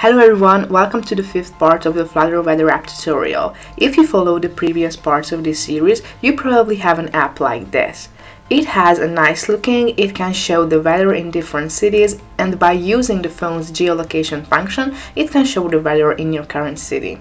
Hello everyone, welcome to the fifth part of the Flutter Weather app tutorial. If you follow the previous parts of this series, you probably have an app like this. It has a nice looking, it can show the weather in different cities and by using the phone's geolocation function, it can show the weather in your current city.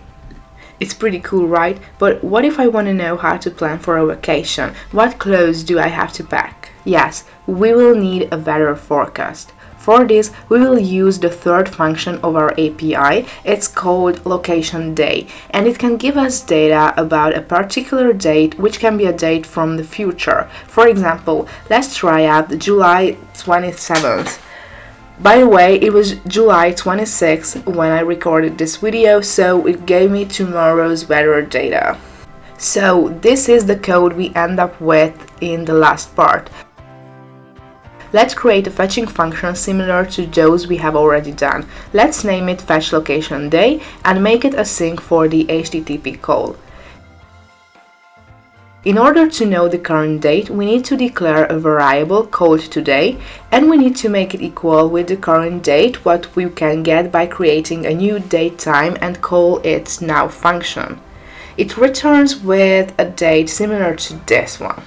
It's pretty cool, right? But what if I want to know how to plan for a vacation? What clothes do I have to pack? Yes, we will need a weather forecast. For this, we will use the third function of our API. It's called location day, and it can give us data about a particular date, which can be a date from the future. For example, let's try out July 27th. By the way, it was July 26th when I recorded this video, so it gave me tomorrow's weather data. So this is the code we end up with in the last part. Let's create a fetching function similar to those we have already done. Let's name it fetch location day and make it async for the HTTP call. In order to know the current date, we need to declare a variable called today and we need to make it equal with the current date what we can get by creating a new date time and call it now function. It returns with a date similar to this one.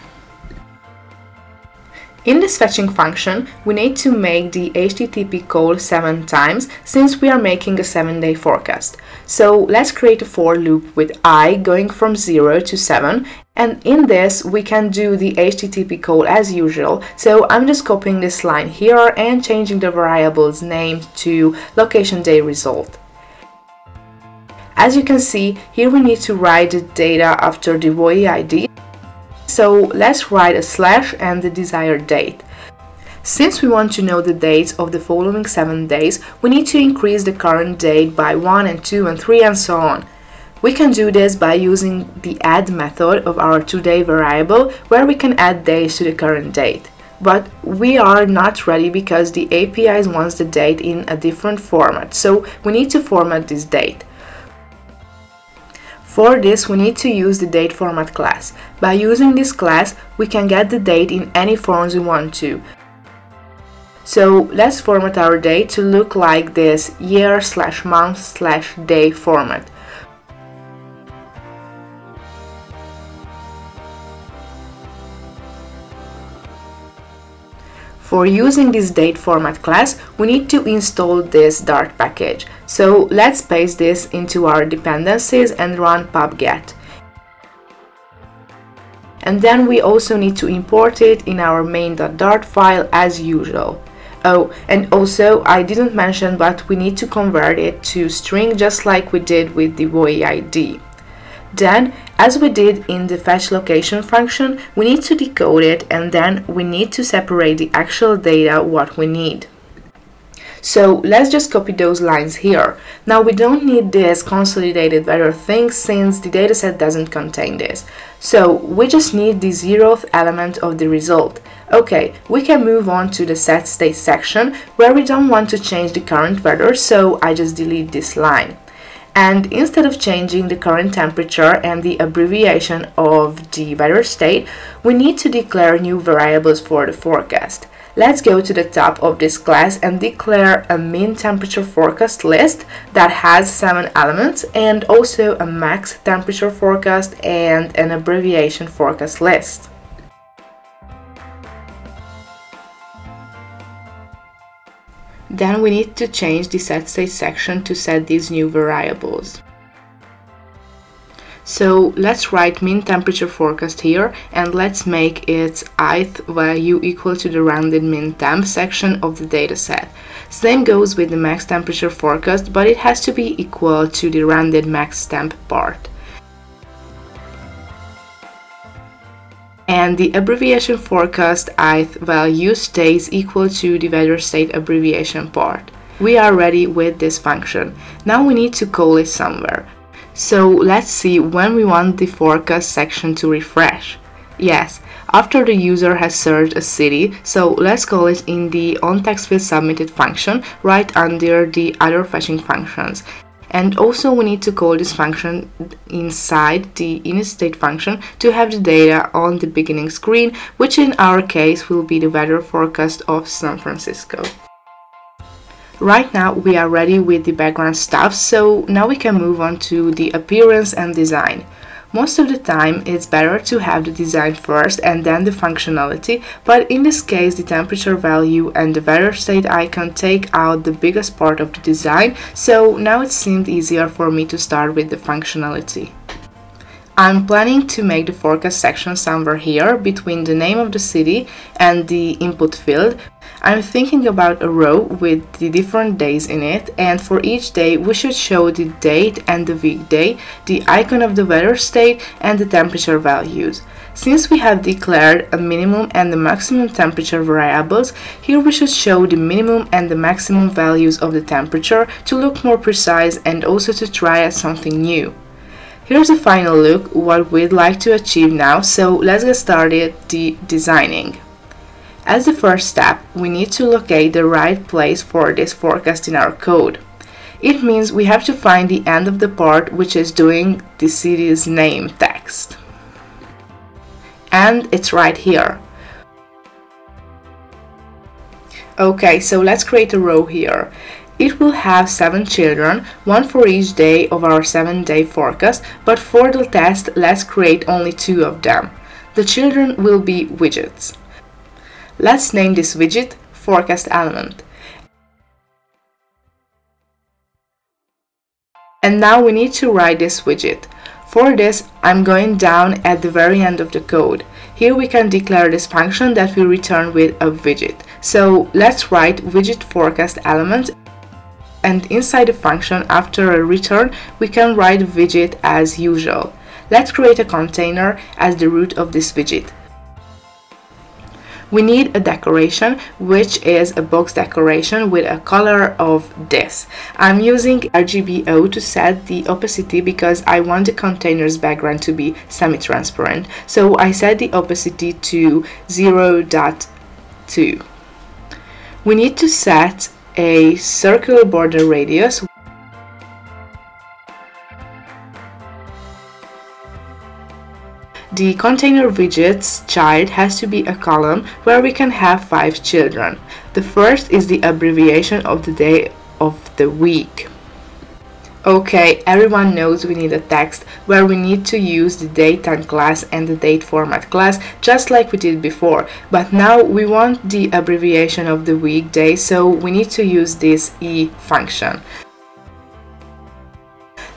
In this fetching function, we need to make the HTTP call 7 times since we are making a 7 day forecast. So let's create a for loop with i going from 0 to 7 and in this we can do the HTTP call as usual. So I'm just copying this line here and changing the variable's name to location day result. As you can see, here we need to write the data after the VOE ID so let's write a slash and the desired date. Since we want to know the dates of the following 7 days, we need to increase the current date by 1 and 2 and 3 and so on. We can do this by using the add method of our today variable where we can add days to the current date. But we are not ready because the API wants the date in a different format, so we need to format this date. For this, we need to use the date format class. By using this class, we can get the date in any forms we want to. So let's format our date to look like this year slash month slash day format. For using this date format class, we need to install this Dart package. So let's paste this into our dependencies and run pubget. And then we also need to import it in our main.dart file as usual. Oh, and also I didn't mention but we need to convert it to string just like we did with the VOE ID. Then, as we did in the fetch location function, we need to decode it and then we need to separate the actual data what we need. So let's just copy those lines here. Now we don't need this consolidated weather thing since the dataset doesn't contain this. So we just need the zeroth element of the result. Okay, we can move on to the set state section where we don't want to change the current weather so I just delete this line and instead of changing the current temperature and the abbreviation of the weather state, we need to declare new variables for the forecast. Let's go to the top of this class and declare a min temperature forecast list that has 7 elements and also a max temperature forecast and an abbreviation forecast list. Then we need to change the set state section to set these new variables. So let's write min temperature forecast here and let's make its ith value equal to the rounded min temp section of the dataset. Same goes with the max temperature forecast, but it has to be equal to the rounded max temp part. And the abbreviation forecast ith value stays equal to the weather state abbreviation part. We are ready with this function. Now we need to call it somewhere. So let's see when we want the forecast section to refresh. Yes, after the user has searched a city, so let's call it in the onTextField submitted function right under the other fetching functions and also we need to call this function inside the initState function to have the data on the beginning screen which in our case will be the weather forecast of San Francisco. Right now we are ready with the background stuff, so now we can move on to the appearance and design. Most of the time it's better to have the design first and then the functionality, but in this case the temperature value and the weather state icon take out the biggest part of the design, so now it seemed easier for me to start with the functionality. I'm planning to make the forecast section somewhere here between the name of the city and the input field I'm thinking about a row with the different days in it and for each day we should show the date and the weekday, the icon of the weather state and the temperature values. Since we have declared a minimum and the maximum temperature variables, here we should show the minimum and the maximum values of the temperature to look more precise and also to try out something new. Here's a final look what we'd like to achieve now, so let's get started the designing. As the first step, we need to locate the right place for this forecast in our code. It means we have to find the end of the part which is doing the city's name text. And it's right here. Okay, so let's create a row here. It will have 7 children, one for each day of our 7 day forecast, but for the test let's create only two of them. The children will be widgets. Let's name this widget forecast element. And now we need to write this widget. For this, I'm going down at the very end of the code. Here we can declare this function that will return with a widget. So let's write widget forecast element and inside the function after a return we can write widget as usual. Let's create a container as the root of this widget we need a decoration which is a box decoration with a color of this. I'm using RGBO to set the opacity because I want the container's background to be semi-transparent. So I set the opacity to 0.2. We need to set a circular border radius The container widget's child has to be a column where we can have five children. The first is the abbreviation of the day of the week. Okay, everyone knows we need a text where we need to use the date time class and the date format class just like we did before but now we want the abbreviation of the weekday so we need to use this e function.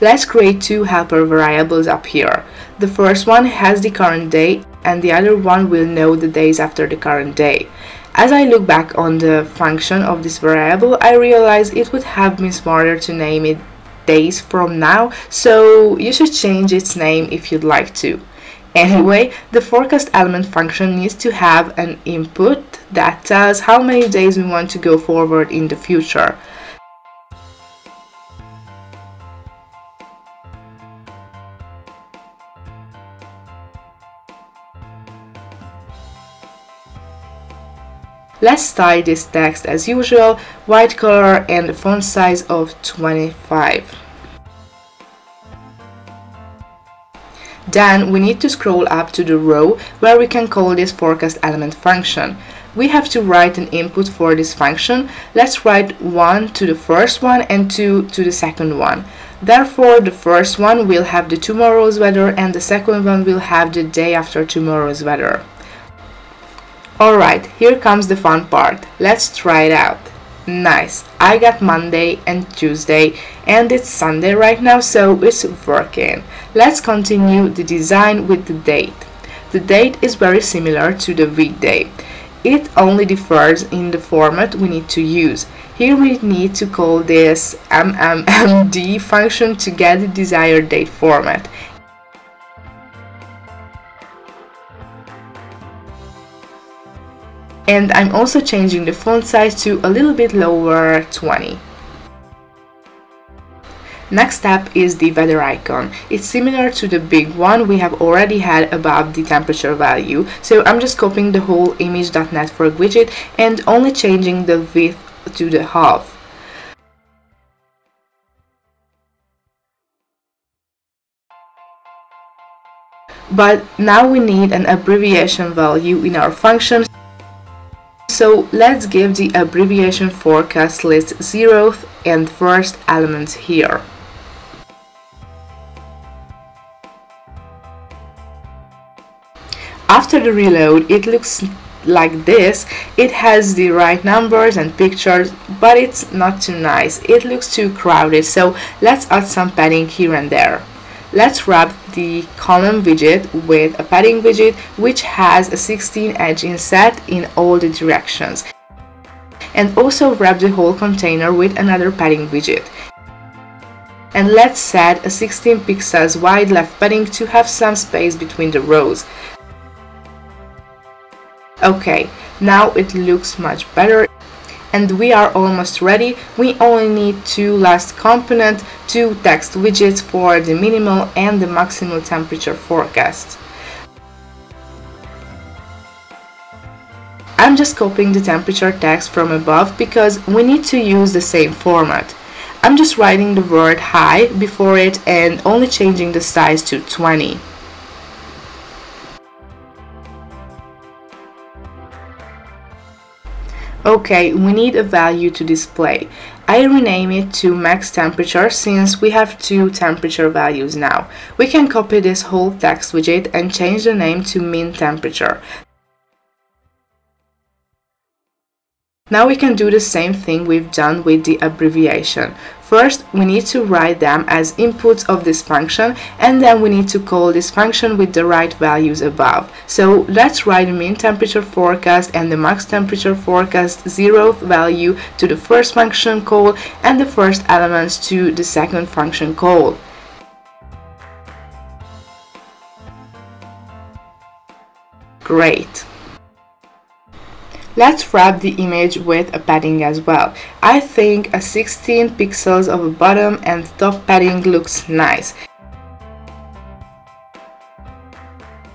Let's create two helper variables up here. The first one has the current day and the other one will know the days after the current day. As I look back on the function of this variable, I realize it would have been smarter to name it days from now, so you should change its name if you'd like to. Anyway, the forecast element function needs to have an input that tells how many days we want to go forward in the future. Let's style this text as usual, white color and font size of 25. Then we need to scroll up to the row where we can call this forecast element function. We have to write an input for this function. Let's write 1 to the first one and 2 to the second one. Therefore, the first one will have the tomorrow's weather and the second one will have the day after tomorrow's weather. Alright, here comes the fun part. Let's try it out. Nice. I got Monday and Tuesday and it's Sunday right now so it's working. Let's continue the design with the date. The date is very similar to the weekday. It only differs in the format we need to use. Here we need to call this MMMD function to get the desired date format. And I'm also changing the font size to a little bit lower 20. Next up is the weather icon. It's similar to the big one we have already had above the temperature value, so I'm just copying the whole image.network widget and only changing the width to the half. But now we need an abbreviation value in our function So let's give the abbreviation forecast list zeroth and first elements here. After the reload, it looks like this. It has the right numbers and pictures, but it's not too nice. It looks too crowded, so let's add some padding here and there. Let's wrap the column widget with a padding widget which has a 16 edge inset in all the directions. And also wrap the whole container with another padding widget. And let's set a 16 pixels wide left padding to have some space between the rows. Okay, now it looks much better and we are almost ready. We only need two last component, two text widgets for the minimal and the maximal temperature forecast. I'm just copying the temperature text from above because we need to use the same format. I'm just writing the word high before it and only changing the size to 20. Okay, we need a value to display. I rename it to max temperature since we have two temperature values now. We can copy this whole text widget and change the name to min temperature. Now we can do the same thing we've done with the abbreviation. First, we need to write them as inputs of this function and then we need to call this function with the right values above. So let's write the min temperature forecast and the max temperature forecast zeroth value to the first function call and the first elements to the second function call. Great. Let's wrap the image with a padding as well. I think a 16 pixels of a bottom and top padding looks nice.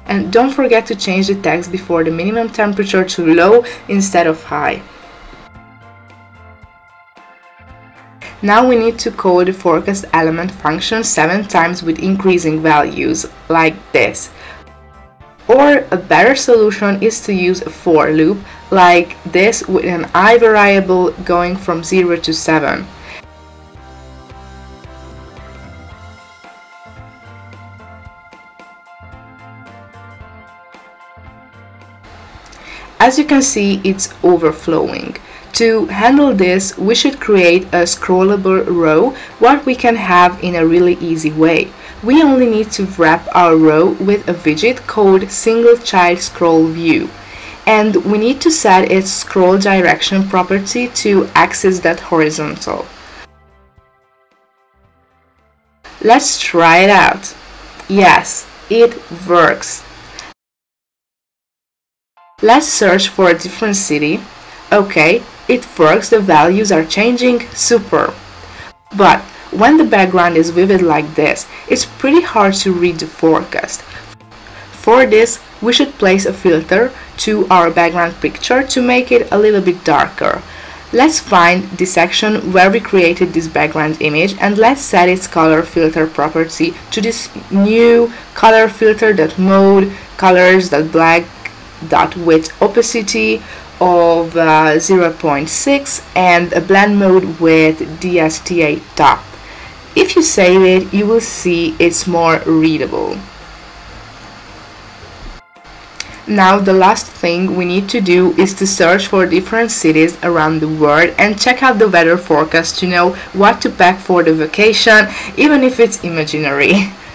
And don't forget to change the text before the minimum temperature to low instead of high. Now we need to call the forecast element function 7 times with increasing values, like this. Or a better solution is to use a for loop like this with an i variable going from 0 to 7. As you can see, it's overflowing. To handle this, we should create a scrollable row, what we can have in a really easy way. We only need to wrap our row with a widget called single child scroll view and we need to set its scroll direction property to axis that horizontal. Let's try it out. Yes, it works. Let's search for a different city. Okay, it works, the values are changing, super. But when the background is vivid like this, it's pretty hard to read the forecast. For this, we should place a filter to our background picture to make it a little bit darker. Let's find the section where we created this background image and let's set its color filter property to this new color filter dot mode colors dot black dot with opacity of uh, 0.6 and a blend mode with DSTA top. If you save it, you will see it's more readable. Now the last thing we need to do is to search for different cities around the world and check out the weather forecast to know what to pack for the vacation, even if it's imaginary.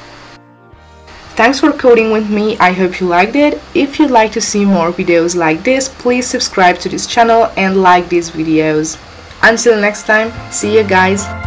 Thanks for coding with me, I hope you liked it. If you'd like to see more videos like this, please subscribe to this channel and like these videos. Until next time, see you guys!